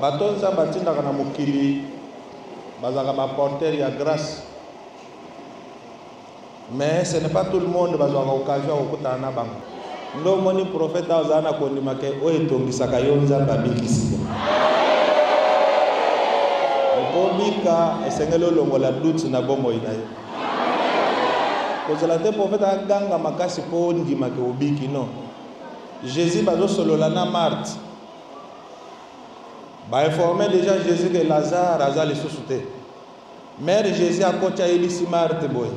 bato oyo nzambe atindaka na mokili bazalaka baportere ya grâce mais ce n'est pas tout le monde bazwaka occasion ya kokutana na bango nde omoni profeta ozala na kondima ke oyo etongisaka yo nzambe abikisi okobika esengeli olongola dute na bomoi na yo kozala te profeta aganga makasi mpo ondima ke obiki non jésus bazosolola na marte bainforme déjà jésus ke lazare aza lisusu te mare jésus akoti ayebisi marte boye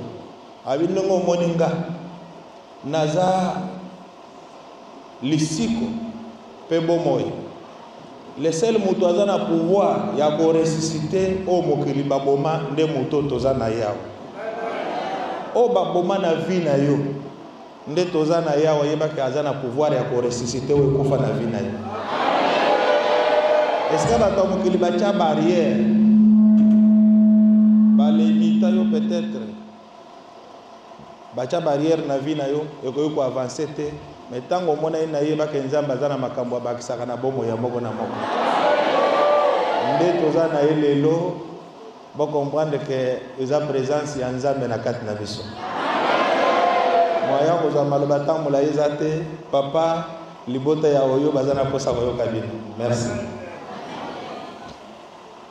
abi ndenge omoni nga Naza lisiko pe bomoi. Le seul moto aza na pouvoir ya ko ressusciter oyo oh, mokili baboma nde moto oyo toza na ye awa. Oyo oh, baboma na vie na yo nde toza na ye awa, yebaki aza na pouvoir ya ko ressusciter oyo oh, ekufa na vie na yo. Esika bato ya mokili batya barrière balemita yo peut-être Bacha barrière na vie na yo ekoki ko avancer te mais tango omonani na yeba ke Nzambe aza na makambo abakisaka na bomo ya moko na moko nde toza na ye lelo bo comprendre ke eza présence ya Nzambe na kati na biso moyen kozwa maloba tambola eza te papa libota ya oyo baza na posa koyoka bino merci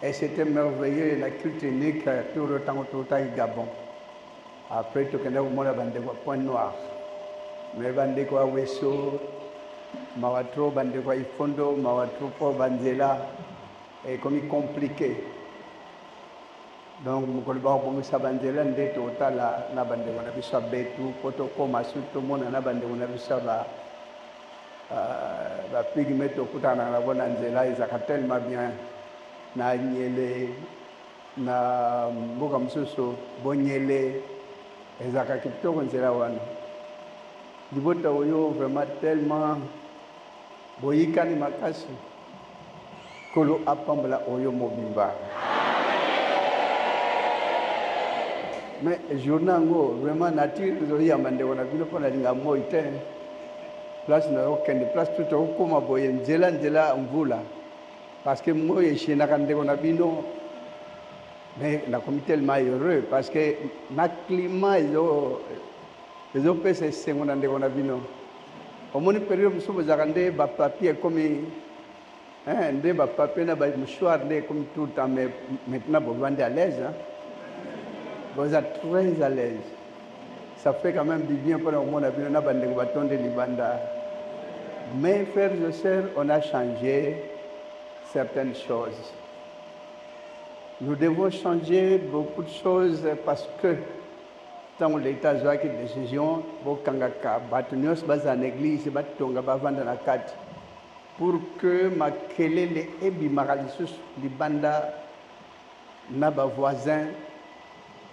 Et c'etait merveilleux na culte unique euh, tour oyo ntango toutaki Gabon. Après tokenda komona bandeko ya Point Noir. Mais bandeko ya Weso mawa trop, bandeko ya Ifondo mawa trop mpo banzela ekomi compliqué. Donc mokolo bakobongisa banzela nde totala na bandeko na biso ya Betu mpo tokoma su tomona na bandeko na biso ya ba Ba pygmees tokutanaka na bango na nzela ezalaka tellement bien na nyele na mboka mosusu bonyele ezalaka kitoko nzela wana libota oyo vraiment tellement boyikani makasi Nkolo apambola oyo mobimba. Mais journée yango vraiment nature ezoyamba ndeko na bino mpo nalinga moi te place nazokende place tout okokoma boye nzela nzela mvula parce que moi eshenaka ndeko na bino mais nakomi tellement heureux parce que na climat ezopesa esengo na ndeko na bino Omoni periode mosusu bozalaka nde ba papier ekomi eh, nde ba papier na ba mouchoir nde ekomi tout le temps mais maintenant bovandi à l'aise hein? boza très à l'aise ça fait quand même du bien mpona komona bino na bandeko batondi libanda mais frères et sœurs on a changé certaines choses nous devons changer beaucoup de choses parce que Tango l'etat azuaki decision bokangaka batu nionso bazala na eglise batonga bavanda na kati pour que makelele ebimaka lisusu libanda na ba voisins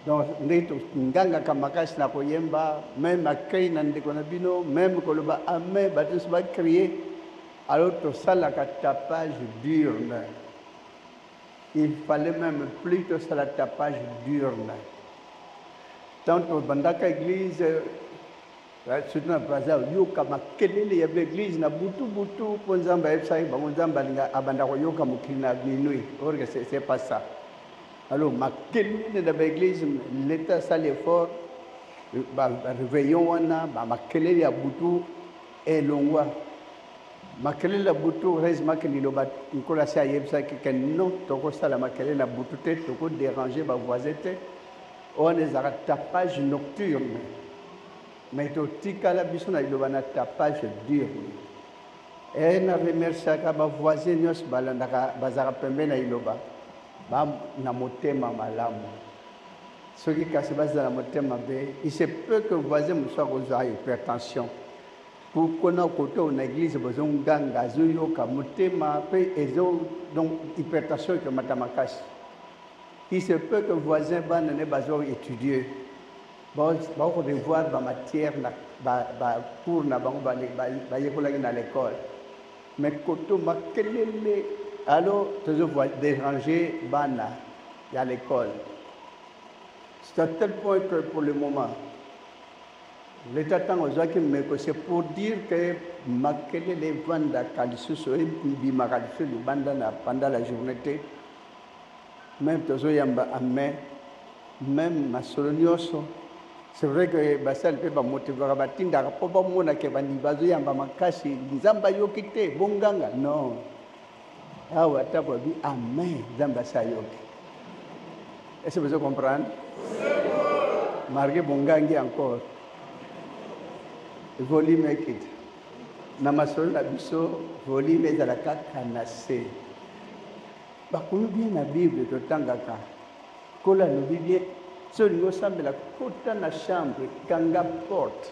donc nde tongangaka makasi na koyemba meme accueil na ndeko na bino meme koloba amen bato nyonso bacrie alors tosalaka tapage durne Il fallait meme plus tosala tapage d'urne. Tant tobandaka église, euh, surtout na braza oyoka makelele ya baeglise na butu butu mpo nzambe ayebisaki bango nzambe alinga abanda koyoka mokili na minuit orke c'est pas ça alors makelele na baeglise leta asali effort bareveillon wana makelele ya butu elongwa Makelele na butu, heureusement liloba nkolo asi ayebisaki ke non tokosala makelele na butu te, toko deranger ba voisins te, wana ezalaka tapage nocturne, mais totikala biso na liloba na tapage diurne. E na remerciaka ba voisins nyonso balandaka bazalaka pembeni na liloba ba na motema malamu, soki kasi bazala na motema mabe, il se peut que voisin mosusu akozwa hypertension. Pourquoi na kote oyo na eglise bozo nganga azo yoka motema pe ezo donc hypertension ekomata makasi il se peut que voisin bana ne bazo étudier bako revoir ba matière na ba, ba cours na bango bayekolaki na l'école mais koto makelele alors tozo déranger bana ya l'école c'est à tel point que pour le moment L'etat tango azuaki meko c'est pour dire que makelele evandaka lisusu ebimaka lisusu libanda na pendant la journee te meme tozoyamba ame meme masolo nyonso c'est vrai que basali mpe bamotivaka batindaka mpo bamonake bandi bazoyamba makasi nzambe ayoki te bonganga non awa ata babi amen nzambe asi ayoki est ce bozo comprendre marke bongangi encore volume ekita na masolo na biso volume ezala kaka na se bakomi bien na bible totangaka nkolo alobi bien so olingi osambela kota na chambre kanga porte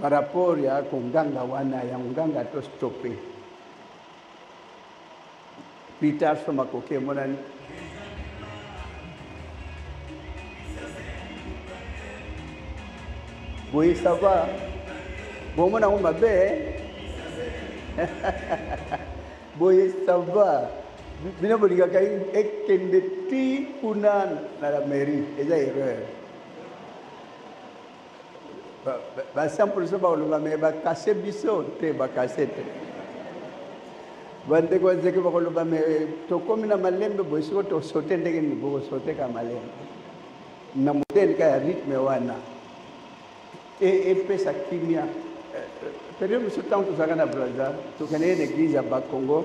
Par rapport ya konganga wana ya nganga to stoppe Peter soma koke emonani boye ça va bomona yango mabe boye ça va bino bolingaka ekende ti kuna na la mairie eza erreur ba 100% bakoloba me bakase biso te bakase te bandeko bazeki bakoloba me tokomi na malembe boye siko tosote ndenge nini bokosote ka malembe na modele ka ya rythme wana epesa kimia periode mosusu ntango tozalaka na braza tokende ye na eglize ya bakongo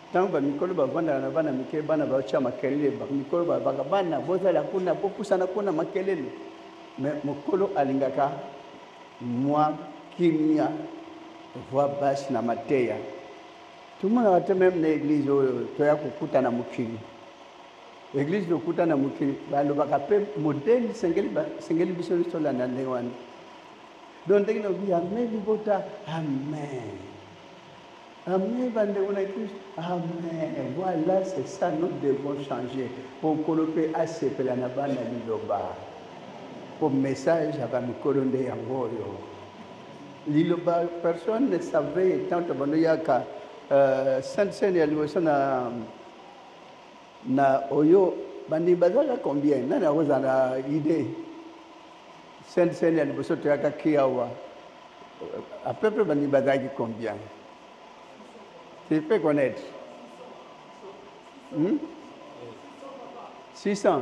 Tango ba mikolo ba vandaka na bana mike, bana bazo tia makelele, ba mikolo ba lobaka bana bozala kuna, bo pusana kuna makelele. Mais mokolo alingaka mwa kimia, voix basse na mateya. Tomonaka te meme na eglise oyo toya kokuta na mokili. Eglise lokuta na mokili, ba lobaka pe modèle sengeli ba sengeli biso nso landa ndenge wana. Donc ndenge na obi amen libota, amen. Amen ba ndeko na Christ. Amen voilà c'est ça nous devons changer po nkolo pe asepela na bana liloba po message ya ba mikolo nde yango oyo liloba personne ne savait tant bando yaka euh, sainte seine ya liboso na na oyo bandimi bazalaka combien nani akozala idée Sainte Seine ya liboso toyaka ki awa à peu près bandimi bazalaki combien tu peux connaître hmm? 600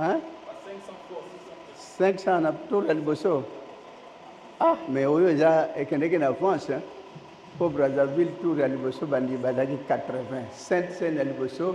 hein? 500 na tour ya liboso ah mais oyo eza ekendeki na france hein? mpo brazzaville tour ya liboso bandimi bazalaki 80 sainte Seine ya liboso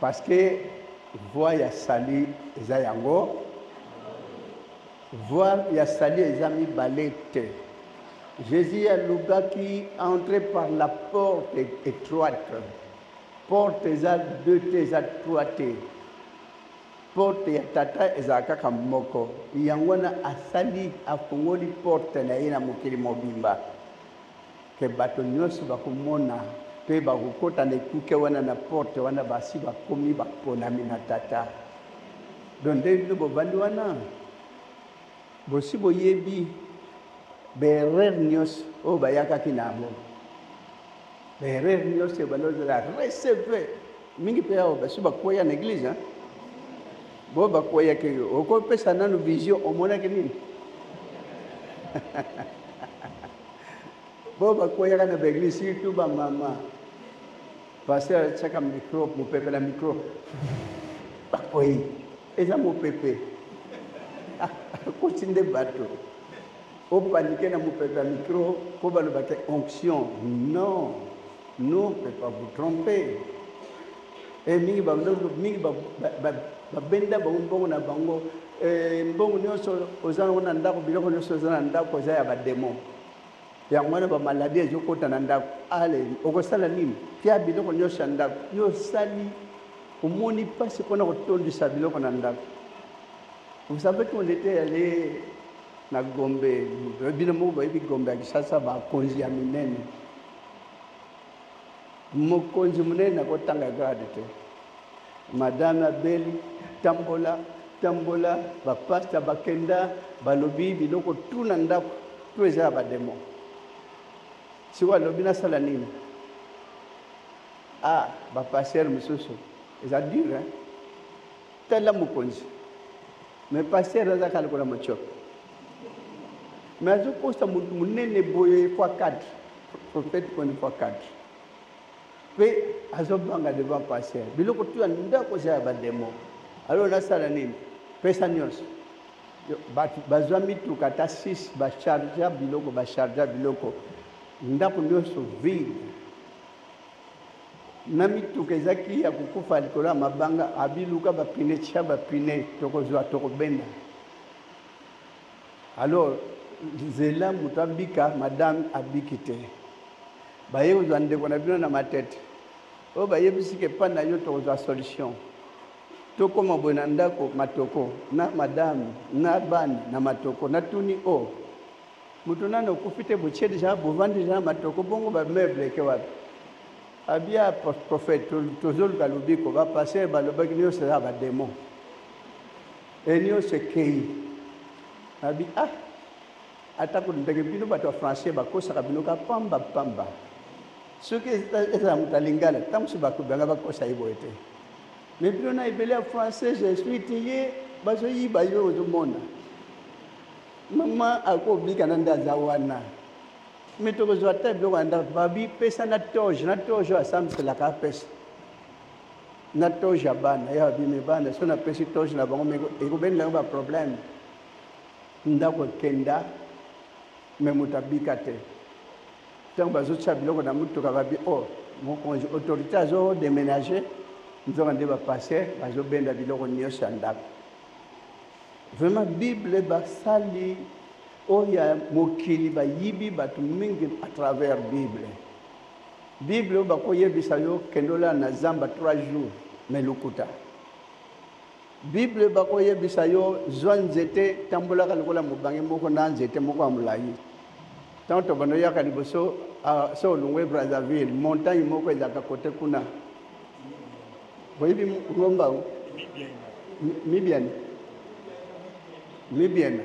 Parce que voix ya Sali eza yango. Voix ya Sali eza mibale te. Jésus alobaki entre par la porte étroite. Porte eza deux te eza trois te. Porte ya tata ezala kaka moko. Yango wana asali afungoli porte na ye na mokili mobimba. Mpe bato nyonso bakomona mpe bakokota na ekuke wana, na porte wana, basi bakomi baponami na Tata. Don nde bino bovandi wana, bosi boyebi baerreur nyonso oyo bayakaki na yango, baerreur nyonso balozela receve mingi mpe awa basi bakweya na eglise bo bakweyaki yo okopesa nano vision omonaki nini bo bakweyaka na baeglise surtout bamama paster atyaka mikro mopepe na mikro bakwei eza mopepe akoti nde bato opanike na mopepe ya mikro mpo balobaka onction non non peut pas vous tromper Eh, mingi ba mingi ba ba ba benda ba mbongo na bango eh, mbongo nionso oza nango na ndako biloko nionso oza na ndako oza ya ba demon yango wana ba maladie ezokota na ndako ale okosala nini tia biloko nionso ya ndako yo osali omoni mpasi mpona kotondisa biloko na ndako vous savez qu'on était allé na gombe bino moko boyebi gombe ya kisasa bakonzi ya minene mokonzi monene nakotanga grade te madame abeli tambola tambola bapasta bakenda balobi biloko tu na ndako to eza ya bademo sikoyo alobi nasala nini a ah, bapastere mosusu eza dure tala mokonzi me pastere aza kala kola mocope me azokosa motu monene boye ekwa cadre Prophète koni kwa kaki. Pe azo banga devant pasteur. Biloko tu ya ndako eza ya ba demon. Alors na sala nini? Pesa nionso. Batu bazwa mituka ata 6 ba chargea biloko ba chargea biloko. Ndako nionso vide. Na mituka ezaki ya kokufa likolo ya mabanga abiluka ba pine tia ba pine tokozwa tokobenda. Alors nzela moto abika madame abiki te baye kozwa ndeko na bino na matete oyo bayebisi ke pa na yo tokozwa solution tokoma boye na ndako matoko na madame na bana na matoko natuni o oh, moto nano okufi te botie deja bovandi deja na matoko bongo bameuble eke wapi abia ah, prophète tozoluka lobiko bapaster balobaki nyonso eza bademon e nyonso ekei abi ah atako ndenge bino bato ya français bakosaka bino ka pamba pamba soki ezala moto ya lingala ntango mosusu bakobanga bakosa ye boye te me bino na ebele ya français je suis tiye bazoyiba yo ozomona mama akobika na nde aza wana me tokozwa ata biloko ya ndako babi pesa na toge na toge oyo asambisaka apesa na toge ya bana ya babimi bana so napesi toge na bango ekobendela yango baproblème ndako ekenda me moto abika te ntango bazotya biloko na motuka babi o oh, mokonzi autorité azodeménage nzoka nde bapaster bazobenda biloko nyonso ya ndako vraiment bible basali oyo ya mokili bayibi bato mingi à travers bible Bible oyo bako yebisa yo kende olala na zamba trois jours mais lukuta. Bible bako yebisa yo zwa nzete tambolaka lokola mobange moko na nzete moko ya molayi. Tant obanda oyaka liboso ah, so olongwe Brazzaville montagne moko ezalaka kote kuna. Boyebi ngomba o? Mibiana. Mibiana.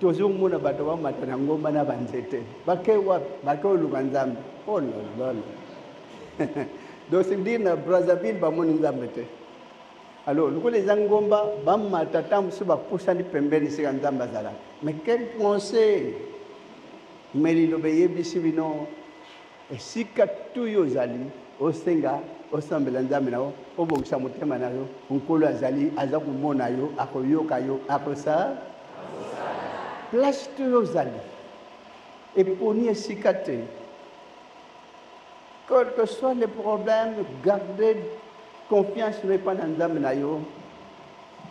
tozomona bato bamata na ngomba na banzete bake wapi bakeoluka nzambe ololol dosibir na brazzaville bamoni nzambe te alors lokola eza ngomba bamata ntango mosusu bapusani pembeni esika nzambe azalaka mais quel conseil mais liloba eyebisi bino Esika tout yo ozali, osenga, osambela Nzambe na yo, obongisa motema na yo, Nkolo azali, aza komona yo, akoyoka yo, akosa. Place tout yo ozali, eponi esika te. Quel que soit le problème, garder confiance na epa na Nzambe na yo.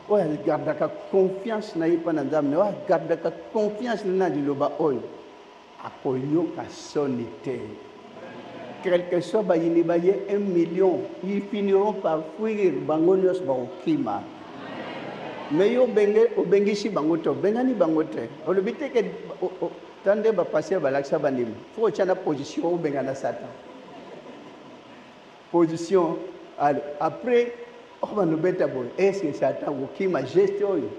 Oyo agardaka confiance na ye epa na Nzambe na yo, agardaka confiance na liloba oyo. Akoyoka soni te. Quelque soit bayini baye un million, ils finiront par fuir, bango nionso bakokima. Mais yo obenge, obengisi bango te, obengani bango te. Olobi te ke, tande ba pasteur balakisa bandimi. Faut otia na position obengana Satan. position alors après okobanda obeta boye eske satan okokima geste oyo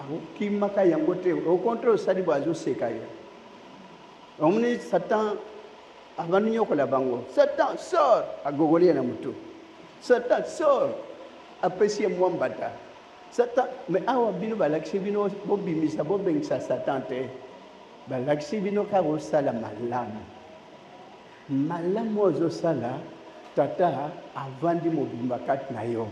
akokimaka yango te au contraire osali boye azoseka yo omoni satan abandi nyokola bango satan sor agogoli ye na motu satan sor apesi ye mwa mbata satan mais awa bino balakisi bino bobimisa bobengisa satan te balakisi bino kaka osala malamu Malamu ozo sala tata avandi mobimba kati na yo.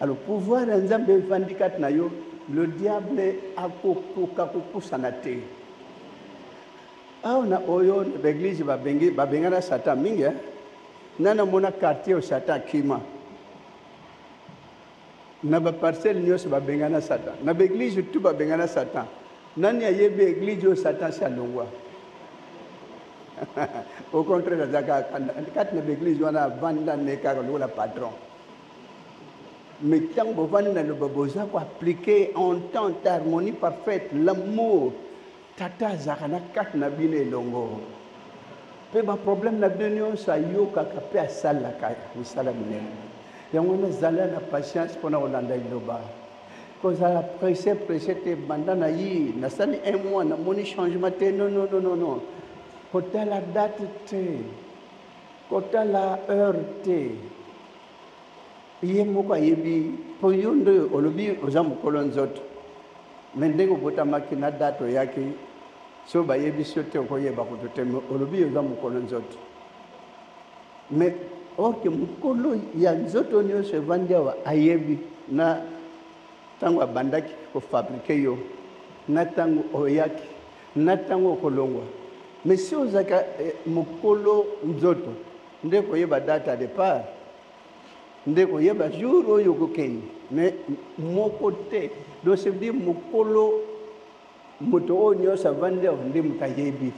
Alors pouvoir ya Nzambe evandi kati na yo, le diable akokoka kopusana te. Awa na oyo na baeglise babengi babengana Satan mingi eh? Nana mona quartier oyo Satan akima. Na ba parcelles nionso ba bengana Satan. Na ba eglises tout ba bengana Satan. Nani ayebi eglise oyo Satan si alongwa? Au contraire aza kaka kati na ba eglises wana avanda ne kaka lokola patron. Mais ntango bovandi na loba boza ko appliquer entente harmonie parfaite l'amour Tata azalaka na kati na bino elongo mpe baproblème na bino nyonso ayokaka mpe asalelaka misala minene. Yango wana zala na patience mpo na kolanda liloba, kozala presse presse te. Banda na ye nasali un mois namoni changement te, non non non non, kotala date te, kotala heure te. ye moko ayebi mpo yo nde olobi oza mokolo nzoto me ndenge obotamaki na date oyaki so bayebisi yo te okoyeba kutu te me olobi oza mokolo nzoto me orke mokolo ya nzoto nyonso evandi awa ayebi na ntango abandaki kofabrike yo na ntango oyaki na ntango okolongwa me si ozalaka eh, mokolo nzoto Nde koyeba date ya depart nde koyeba jour oyo okokende mais moko te donc c'est dire mokolo moto oyo nyonso avandi awa nde moto ayebi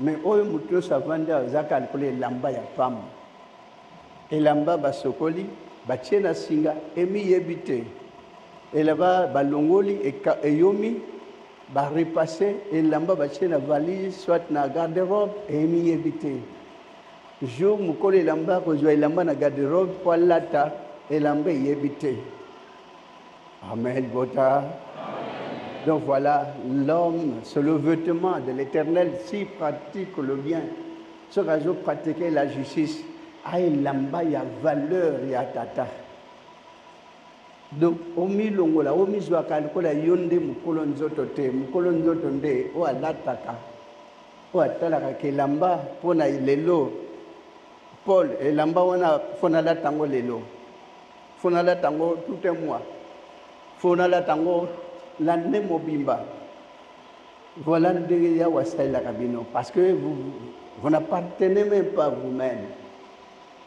mais oyo moto nyonso avandi awa eza kalikola elamba ya pamba elamba basokoli batie na singa emiyebi te elaba balongoli eyomi Ba repasser elamba batie na valise soit na garde robe emiyebi te. Jour mokolo elamba akozwa elamba na garde robe mpo alata elamba eyebi te. Amen libota. Donc voilà, l'homme, c'est le vêtement de l'éternel, s'il pratique le bien, ce que pratiquer la justice, a elamba ya valeur ya tata. Donc omilongola omizuaka lokola yo nde mukolo nzoto te mukolo nzoto nde oyo alataka oyo atalaka ke elamba pona lelo Paul elamba wana fo nalata yango lelo fo nalata yango tout un mois fo nalata yango lande mobimba voilà ndenge yawe asalelaka bino parce que vous, vous n'appartenez même pas vous-même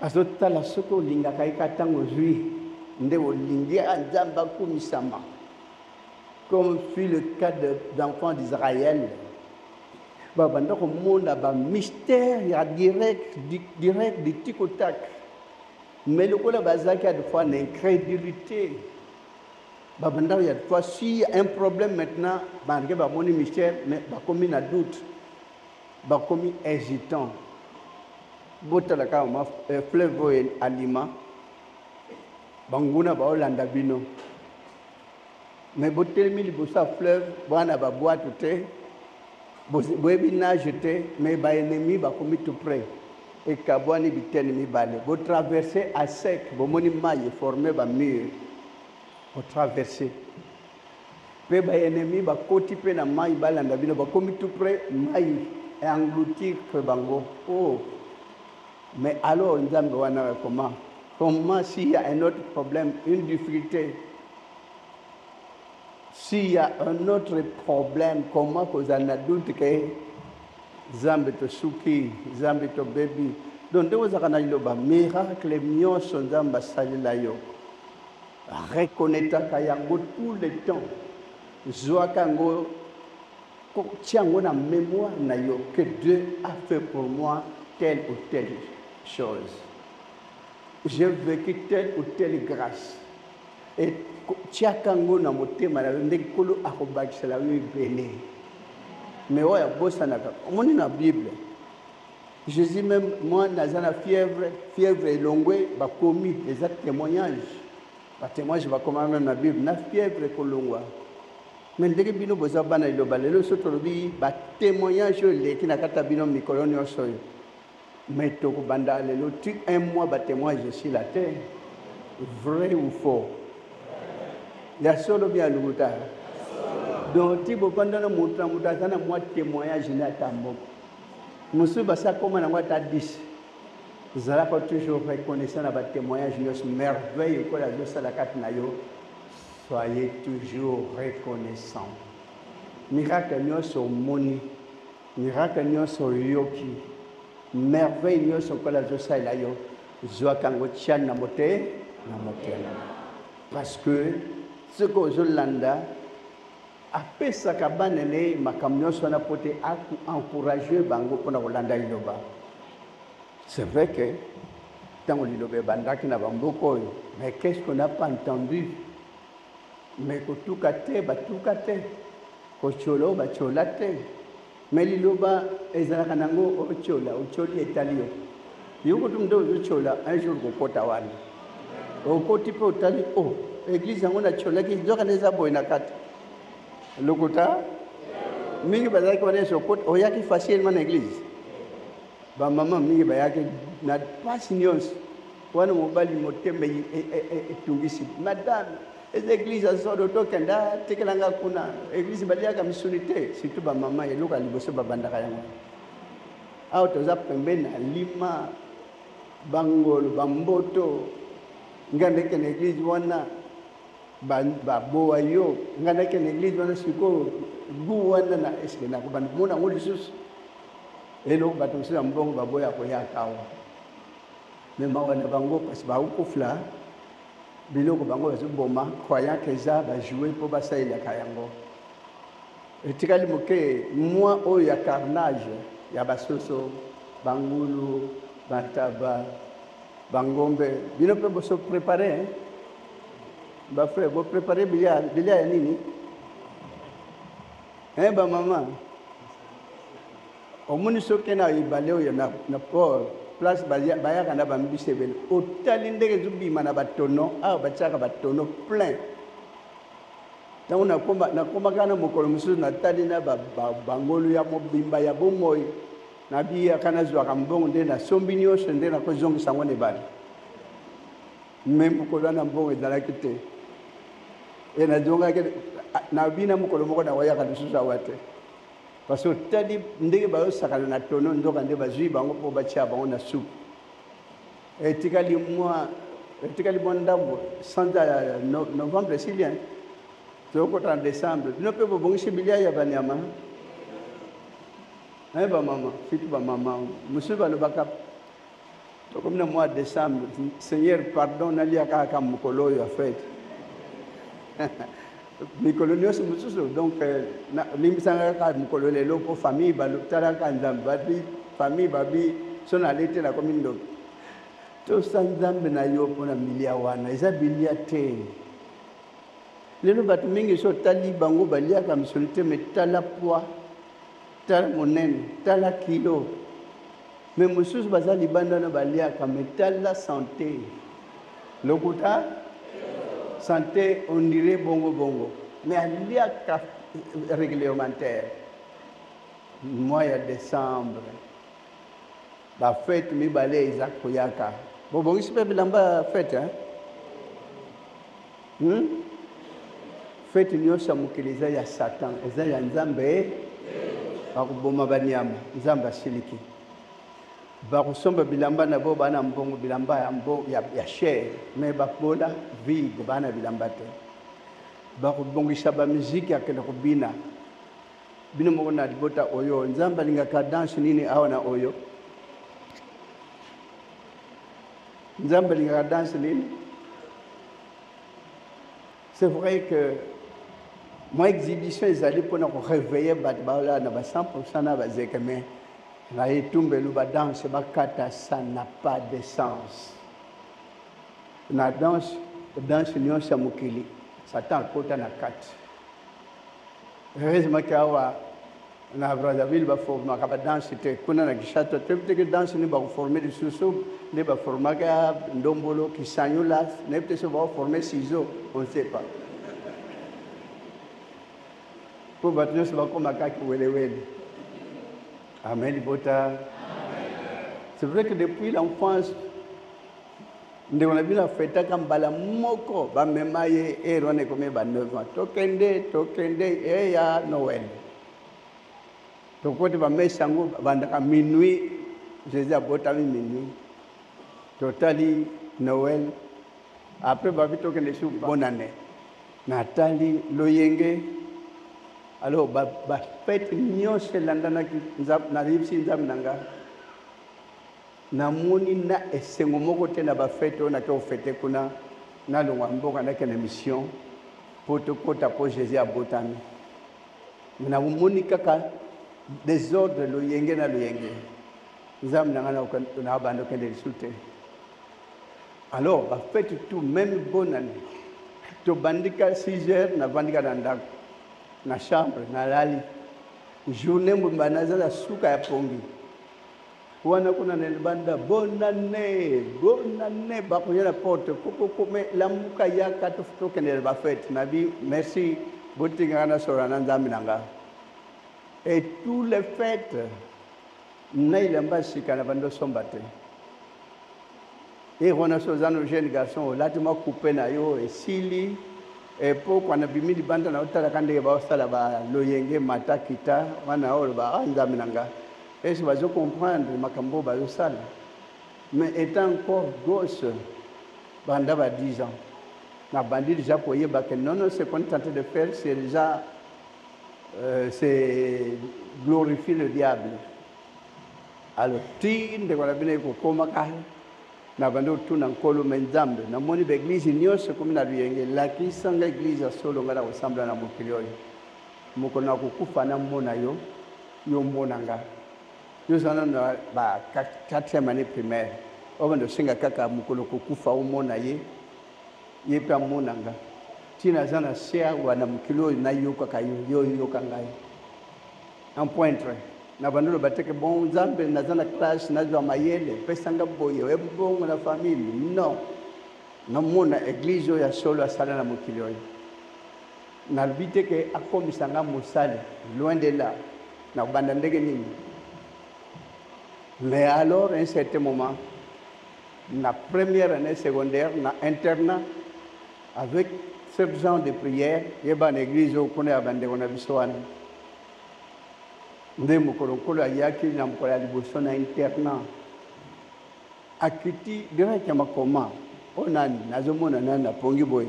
Azotala soki olingaka ye ka ntango ozwi nde olingi ah, Nzambe akumisama comme fut le cas d'enfants d'Israël babanda komona bamystère ya direct direct du tikotak mais lokola bazalaki ade fois na incrédulité babanda ya fois si un problème maintenant bandeke bamoni mystère mais bakomi na doute Bakomi hesitant botala kaka ma eh, fleuve oyo alima banguna baolanda bino me botelemi liboso ya fleuve bwana babwatu te boyebi nage te me baennemi bakomi tout près ekabwani biteni mibale botraverse à sec bomoni mai eforme bamur botraverse Pe ba ennemis bakoti pe na mayi balanda bino bakomi tout pret mayi e engloutir pe bango oh mais alors nzambe wana ya comment comment s'il y a un autre problème une difficulté s'il y a un autre problème comment kozala na doute ke nzambe tosuki nzambe tobebi donc nde ozalaka na liloba miracle nyonso nzambe asalela yo Reconnetaka yango tout le temps. Zuaka yango, tia yango na memoire na yo que Dieu a fait pour moi telle ou telle chose. J'ai vécu telle ou telle grâce. Et tiaka yango na motema na yo ndenge nkolo akobakisela yo ebele mais oyo abosanaka omoni na bible Jesus meme mwana aza na fièvre fièvre elongwe bakomi eza témoignage batémoignage bakoma meme na bible na fièvre ekolongwa me ndenge bino boza bana liloba lelo so tolobi batémoignage oyo eleki na kati ya bino mikolo nyonso oyo me tokobanda lelo ti un mois batémoignage esila te vrai ou faux ya solo bia lokuta donc ti bofanda na moto na moto aza na mwa témoignage na ata moko Mosusu basi akoma nango ata 10. Zalaka toujours reconnaissant na ba témoignages nyonso merveille okola azosala kati na yo. Soyez toujours reconnaissant. Miracle nyonso omoni, miracle nyonso oyoki, merveille nyonso okola azosalela yo, zwaka yango tya na mote na motema parce que soki ozolanda Apesaka bana na ye makambo nyonso wana mpo te a encourager bango mpo na kolanda liloba. C'est vrai que ntango liloba ebandaki na bamboka oyo mais qu'est-ce qu'on a pas entendu mais kotuka te batuka te kotyola oyo batyola te Mais liloba ezalaka nango otiola otioli etali yo yo kutu nde ozotiola un jour kokota wana okoti mpe otali o oh, eglise yango natiolaki nzokana eza boye na kati lokuta mingi bazalaki wana yesu okoti oyaki facilement na eglise bamama mingi bayaki na mpasi nyonso Wana mobali motema etungisi madame eza eglise ya solo tokende ah, tikela nga kuna eglise baliaka misuni te surtout bamama eloko ya liboso babandaka yango awa toza pembeni na lima bangolo bamboto nga ndeke na eglise wana babowa yo nga ndeke na eglise wana sikoyo gu wana na eske nakobanda komona yango lisusu eloko bato mosusu ya mbongo baboya koyaka awa mais mawa na bango parce que bakokufla biloko bango bazoboma croyant que eza bajoue mpo basalelaka yango etikali moke mwa oyo ya carnage ya basoso bangulu bantaba bangombe bino mpe boso prepare bafrère boprepare bilia bilia ya nini e bamama omoni soki na ebale oyo na, na port place bayaka na bambisi ebele otali ndenge ezobima na batono awa batiaka batono plein ntango nakomaka na mokolo mosusu natali na bangolu ya mobimba ya bomoi nabiyaka nazwaka mbongo nde nasombi nyonso nde nakozongisa yango na ebale me mokolo wana mbongo ezalaki te e nazongaki nabina mokolo moko nakoyaka lisusu awa te Parce que tali ndenge bayosakana na tono nzoka nde bazwi bango mpo batya bango na supu etikali mwa etikali mwa ndambo sanza ya novembre esili hein tokota na décembre bino mpe bobongisi bilia ya banyama eh, bamama surtout bamama mosusu balobaka tokomi na mois décembre seigneur pardon nalia kaka mokolo oyo ya fete mikolo nyonso mosusu donc euh, nalimbisanga kaka mokolo lelo mpo famille batalaka nzambe babi famille babi so nalei te nakomi ndoki tosa nzambe na yo mpo na milia wana eza bilia te lelo bato mingi so otali bango baliaka misolo te me tala poi tala monene tala kilo Mais mususu baza libanda na baliaka mais tala sante lokuta sante on dirait bongo bongo mais aliaka réglementaire mois ya décembre bafete mibale eza koyaka bobongisi mpe bilamba ya fete hein? Hum fete nionso ya mokili eza ya satan eza ya nzambe bakoboma baniama nzambe asiliki bakosomba bilamba na bo bana mbongo bilamba ya, mbo, ya, ya shere me bapola vide bana bilamba te bakobongisa bamiziki akende kobina bino moko na libota oyo nzambe alingaka danse nini awa na oyo nzambe alingaka danse nini c'est vrai que mwa exhibition ezali mpona koreveille bato baola na ba 100 na bazeke mais na etumbelo badanse bakata ça na pas de sens na danse danse nyonso ya mokili satan akota na kati heureusement ke awa Na Brazzaville ba formaka ba danse te, kuna na Kishasa toyebi te ke danse nini bako former lisusu, nde ba formaka ndombolo, kisanyula, nayebi te soki bako former sizo, on ne sait pas. mpo bato nyonso bakoma kaka kiwelewele amen libota c'est vrai que depuis l'enfance ndeko na bino afetaka mbala moko bamema ye ere wana ekomi ba 9 ans tokende tokende eya noel tokoti bamesa yango bandaka minuit jésus abotami minuit totali noel après babi tokende su bonane natali loyenge alors bafete nyonso elandanaki nayebisi nzambe na ngai Namoni na esengo moko te na ba fete oyo nake ko fete kuna na longwa mboka nake na mission po tokota po Jesus abotami mais na moni kaka desordre loyenge na loyenge nzambe na ngai na banda okende lisusu te alors ba fete tout même bonne année tobandi ka 6 heures navandi ka na ndako na chambre nalali journée mbumba naza na suka ya pongi Wana kuna na libanda bonne annee bonne annee bakoya na porte kokoko me lamuka yaka tokende na bafete na bi merci botingaka na sola na nzambe na nga et tous les fêtes na elamba sika na bando somba te ekona so oza no jeune garçon olati mwa coupe na yo esili epo kwana bimi libanda na otalaka ndenge baosala baloyenge mata kita wana oloba a ah, nzambe na nga Est-ce que bazo comprendre makambo oyo bazo sala? Mais etant encore gosse banda ba 10 ans na bandi dejà koyeba que non non ce qu'on est en train de faire c'est déjà euh, c'est glorifier le diable. Alors ti ndeko na bino ekokoma kaka na bandi otuna nkolo me nzambe namoni baeglize nyonso ekomi na luyenge lakisa nga eglize ya solo ngai na kosambela na mokili oyo mokolo na kokufa namona yo Yo mona nga. Yo za nanu na ba quatrième annee primaire. Obanda osenga kaka mokolo okokufa omona ye. Ye pe amona nga. Ti naza na se awa na mokili oyo nayokaka yo, yo oyoka ngai. En pointre. Nabanda oloba te ke bon Nzambe naza na classe nazwa mayele pesa nga boye ebongo na famille. Non. Namona eglise oyo ya solo asala na mokili oyo. Nalobi te que akomisa nga mosali, loin de là. Nakobanda ndenge nini? Mais alors, un certain moment, na première annee secondaire, na internat, avec ce genre de prière, yeba na église oyo kuna ya bandeko na biso wana. Nde mokolo nkolo ayaki na mokolo ya liboso na internat. Akiti direct ya makoma mpo nani nazomona nani apongi boye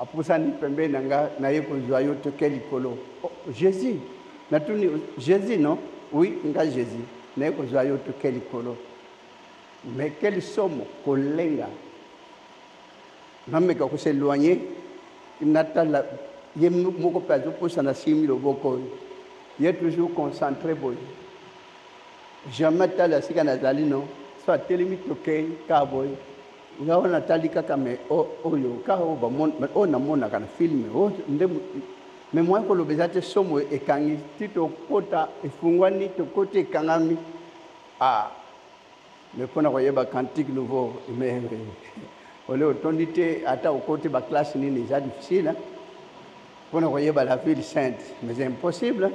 apusani pembeni na nga naye kozwa yo toke likolo oh, jesus natuni jesus no oui nga jesus naye kozwa yo toke likolo mais quel somo kolenga nameka koseloigne natala ye moko mpe azopusana simbi loboko oyo ye toujours concentre boye Jamais tala esika nazali no so atelemi tokei kaka boye nga wana natali kaka me oyo kaka oyo namonaka na filme nde me moyen koloba eza te somo ekangi ti tokota efungwani tokoti ekangami a ah, me mpo na koyeba cantique nouveau me ole otondi te ata okoti baklasse nini eza difficile mpo na koyeba la ville sainte mais impossible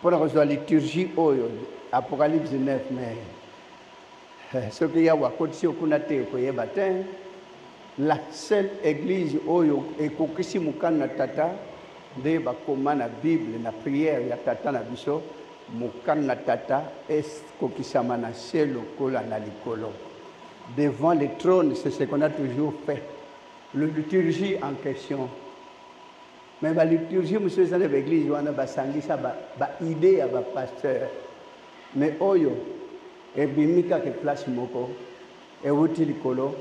Mpo na kozwa liturgie oyo Apocalypse 9 mai eh, soki Yawe akotisi yo kuna te okoyeba te. La seule église oyo ekokisi mokano na Tata nde bakoma na Bible na prière ya Tata na biso mokano na Tata ekokisama na se lokola na likolo. Devant le trône, c'est ce qu'on a toujours fait. Le liturgie en question Mais ba liturgie mosusu eza na ba eglise wana basangisa ba, ba idee ya ba pasteur mais oyo ebimi kaka place moko ewuti likolo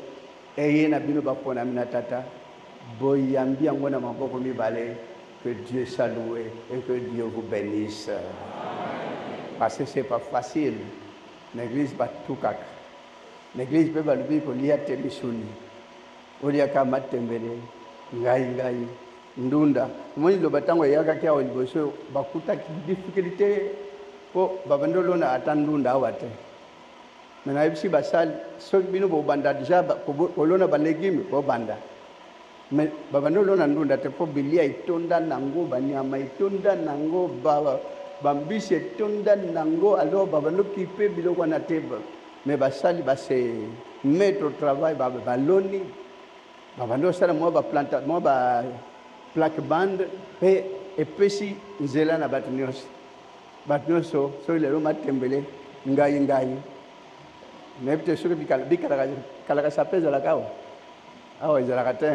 eye na bino baponami na tata boyambi yango na maboko mibale que Dieu soit loué et que Dieu vous bénisse parce que c'est pas facile na église batukaka na église mpe balobi kolia te misuni Oliaka matembele, ngai ngai, ndunda. Omoni liloba ntango eyakaki awa liboso, bakutaki difficulté mpo babandi olona ata ndunda awa te. Me nayebisi basali, soki bino bobanda deja kolona balegume, bobanda. Me babandi olona ndunda te mpo bilia etonda nango, banyama etonda nango, bambisi etonda nango, alors babandi okipe biloko wana te. Mais basali ba se mettre au travail ba baloni ba bandi osala mwa ba planta mwa ba plaque bande pe epesi nzela na bato nyonso bato nyonso soki lelo matembele ngai ngai nayebi te soki bikalaka sape ezalaka awa awa ezalaka te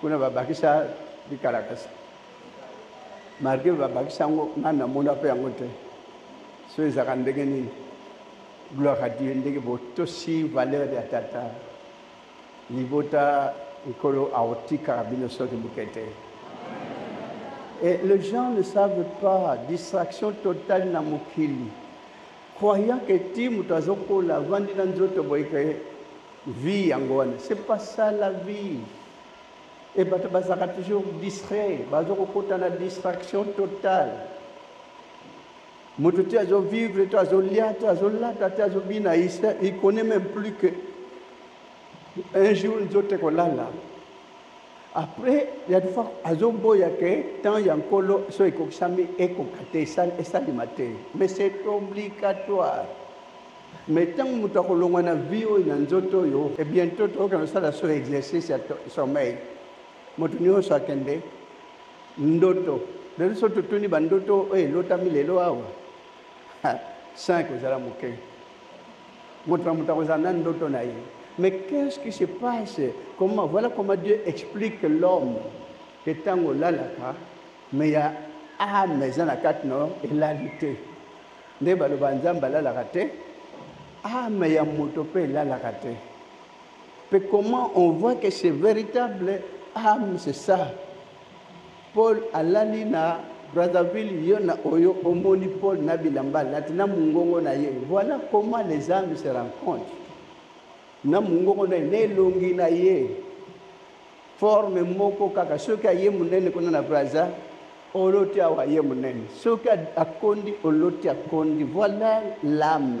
kuna babakisa bikalakasa marke babakisa yango ngai namona mpe yango te Soki ezalaka ndenge nini, gloire à Dieu ndenge botosi valeur ya tata libota nkolo akotikaka bino soki moke te. Et les gens ne savent pas, distraction totale na mokili. Croyant que ti moto azokola avandi na nzoto boye ke vie yango wana. C'est pas ça la vie. Et bato bazalaka toujours distrait, bazokokota na distraction totale. Moto te azo vivre to azo lia to azo lata te azo bina il connaît même plus que un jour nzoto ekolala après ya defa azo boya ke temps ya nkolo so ekokisami ekoka te esalema te mais c'est obligatoire mais ntango moto akolongwa na vie oyo na nzoto oyo ebiento tokokana kosala so exercice ya sommeil Moto nyonso akende ndoto. Lelo so totuni bandoto oyo elotami lelo awa 5 ezala moke. Moto na moto akozala na ndoto na ye. Mais qu'est-ce qui se passe Comment Voilà comment Dieu explique l'homme que ntango olalaka mais ya ame eza na kati na yo elali te nde baloba nzambe alalaka te ame ya moto mpe elalaka te Pe comment on voit que c'est veritable ame ah, c'est ça. Paul alali na Brazzaville yo na oyo omoni Paul na bilamba lati na mungongo na ye. Voilà comment les âmes se rencontrent. Na mungongo na ye, na elongi na ye. Forme moko kaka soki aye munene kuna na Brazza oloti awa ye munene soki akondi oloti akondi voilà l'âme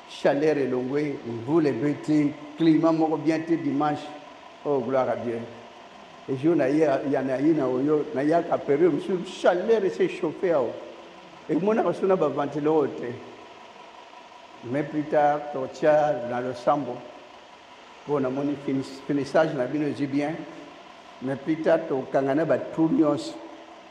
Chaleur elongwe, mvula ebeti, climat moko bien te dimanche. Oh gloire à Dieu. Et jour na ye ya na ye na oyo na yaka periode mosusu chaleur ese chauffe awa. Emonaka so na ba ventilo oyo te. Mais plus tard totya na losambo mpo namoni finissage na bino ezwi bien mais plus tard tokanga na batour nyonso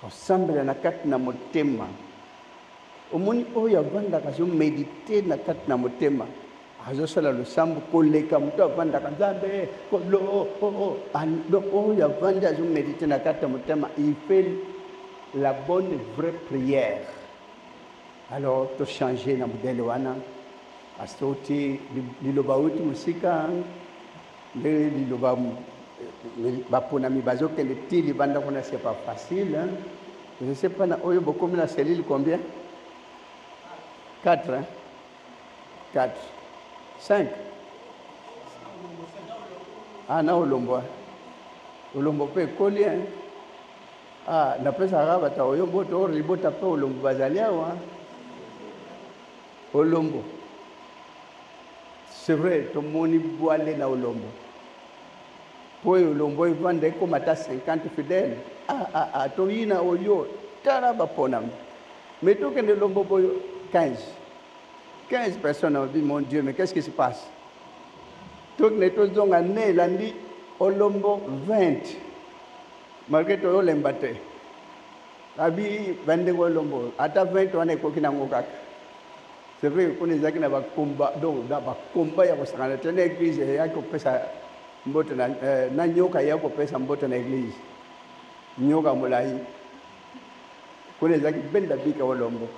Kosambela na kati na motema. Omoni oyo avandaka azo medite na kati na motema azosala losambo koleka moto avandaka nzambe kolo oh, oh, oh. Ah, donc oyo avandi azomedite na kati ya motema il fait la bonne vraie prière alors tochange na modele wana parce que oti liloba oti mosika nde liloba baponami bazokende ti libanda kuna c'est pas facile hein? je sais pas na oyo bokomi na cellule combien 4 hein? 4 5 ah na olombo olombo mpe ekoli hein? ah napesaka bato oyo mboto oyo libota mpe olombo bazali awa Olombo c'est vrai tomoni bwale na olombo mpo olombo evanda ekoma ata 50 fidèle aa ah, ah, ah, toyina oyo tala baponami mais tokende olombo boyo 15 15 personnes on dit mon dieu mais qu'est ce qui se passe tokende tozonga nde elandi olombo 20 malgré toyolemba te Abi ba ndeko elombo ata 20 wana ekoki nango kaka c'est vrai kuna ezalaki na bakomba donc na bakomba ya kosangana te na église eya kopesa mbote na, eh, na nyoka eya kopesa mbote na église nyoka molai kuna ezalaki benda bika olombo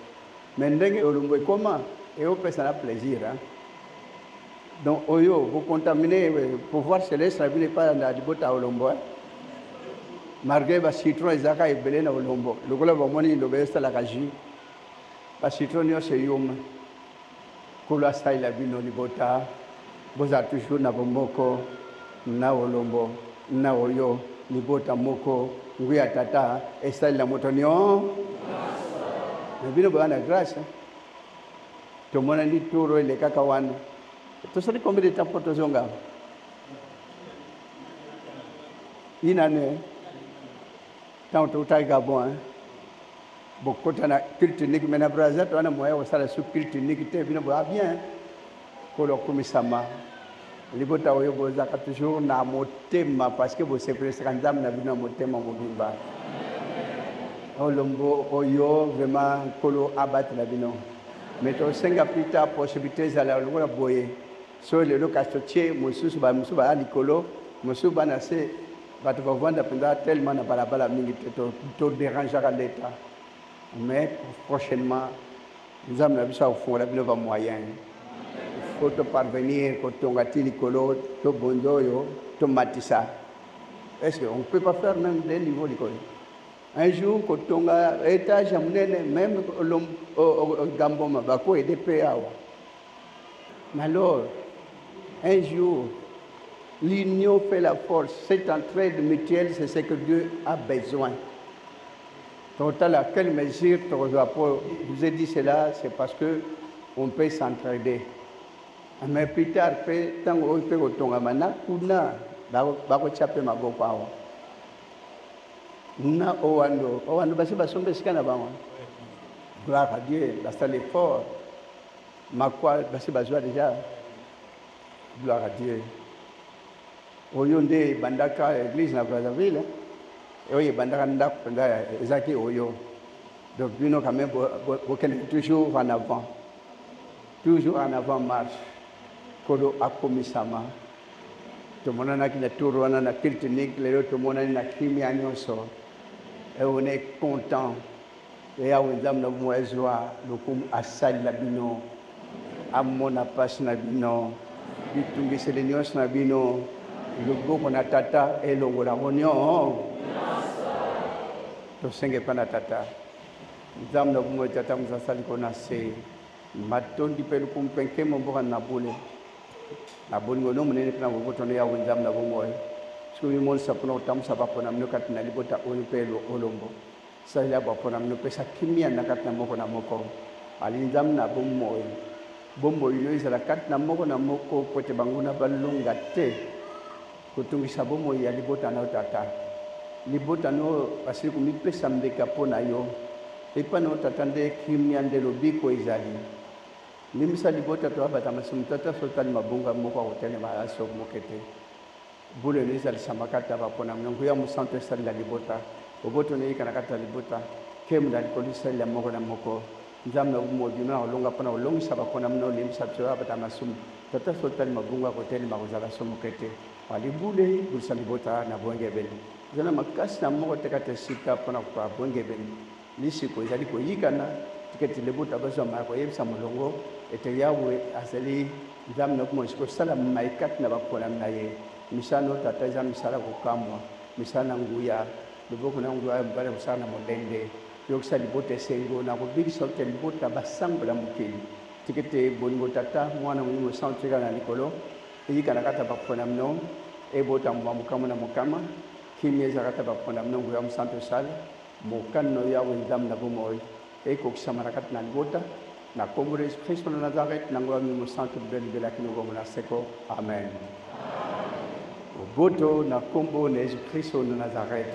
me ndenge olombo ekoma eyopesa na plaisir hein? Donc oyo bo contaminer euh, pouvoir céleste na bino epai na libota ya olombo eh? malgré ba citron ezalaka ebele na olombo lokola bamoni liloba esalaka jus ba citron nyonso eyuma nkolo asalela bino libota bozala toujours na bomoko na olombo na oyo libota moko ngwi ya tata esalela moto nyon na bino boya na grace eh? tomonani tour oyo elekaka wana tosali combien de temps mpo tozonga une année ntango toutaki gabon hein? bokota na culte unique me na brazat wana moya kosala su culte unique te bino boya bien Nkolo akumisama libota oyo bozaka toujours na motema parce que bosepelisaka nzambe na bino ya motema mobimba olombo oyo vraiment nkolo abatela bino me tosenga pita possibilité ezala lokola boye so lelo kasi totie mosusu bamosusu baya likolo mosusu bana se bato bavanda mpenza tellement na balabala mingi te toderangeaka leta mais prochainement Nzambe na biso akofungola bino ba moyen faut to parvenir kotonga ti likolo to bonzo oyo to matisa est-ce que on peut pas faire même des niveaux likolo un jour kotonga etage ya monene même gamboma bako aide mpe awa mais alors un jour l'union fait la force cette entraide mutuelle c'est ce que Dieu a besoin Totala à quelle mesure tokozwa po je vous ai dit cela c'est parce que on peut s'entraider mais plus tard pe tango oyo pe kotongama na kuna bakotya pe maboko awa na owando owando basi basomba esika na bango gloire à dieu basala effort makwa basi bazwa déjà gloire à dieu Oyo nde ebandaka eglise na Brazzaville eh. Oyo ebandaka ndako penza eza ki oyo. Donc bino quand même bokende toujours en avant. Toujours en avant marche. Kolo akomisama. Tomonanaki na tour wana na culte unique lelo tomonani na kimia nyonso. Et on est content. Ee Yawe Nzambe na bomoi, azwa lokumu, asalela bino, amona pasi na bino, bitungiseli nyonso na bino, loboko na Tata elongola yango nyonso. Tosengi epai na Tata Nzambe na bomoi, Tata moza asali ko na se, matondi mpe lokumu mpe nkembo mboka na bule na bolingo no monene mpe na boboto na Yawe Nzambe na bomoi, sikoyo mimonisa mpo na kotambusa baponami no kati na libota oyo mpe elombo Salela baponami no, pesa kimia na kati na moko na moko alingi Nzambe na bomoi. Bomoi no ezala kati na moko na moko mpo ete banguna balonga te kotungisa bomoi ya libota na yo. Tata libota no basili komipesa mbeka mpo na yo. Epai na yo Tata nde kimia, nde lobiko ezali. Limbisa libota to abatama se moto ata soki atali mabunga moko akotelema ata soki moke te. Bolelo ezalisama kati na baponami na nguya mosantu esalela libota. Boboto na eyika na kati na libota. Kemo na likolo esalela moko na moko. Nzambe na bomoi bima na kolonga mpo na kolongisa baponami na olembisa biso ya bata masumu. Tata so tali mabunga akotelema kozala so moke te. Malibule bulisa libota na boyengebene. Zala makasi na moko te kati esika mpo na kokola boyengebene. Lisiko ezali koyikana, tika ete libota bazwa mayaka oyebisa molongo ete Yawe azali Nzambe na bomoi, sikoyo sala maye kati na bakolami na ye, misala na yo tata eza misala ya kokamwa, misala na nguya, loboko na nguya ya mobali ekosala na molende, yokisa libota esengo na kobikisa yo te libota basambwe na mokili, tika ete bolingo tata, mwana, molimo mosantu ekala na likolo eyikana kati na baponami na yo, ebota mbuma mokama na mokama, kimia ezala kati na baponami na yo, nguya mosantu esala. Mokano na yo, Yawe Nzambe na bomoi, ekokisama na kati na libota, na kombo na Yesu Kristo na Nazareth, na nguya mimi mosantu libela libela kino bongo na seko. Amen. Boboto na kombo na Yesu Kristo na Nazareth.